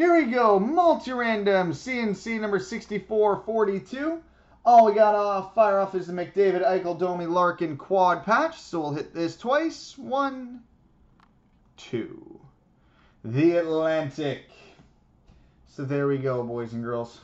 Here we go, multi-random CNC number 6442. All we got off, fire off is the McDavid, Eichel, Domi, Larkin quad patch. So we'll hit this twice. One, two. The Atlantic. So there we go, boys and girls.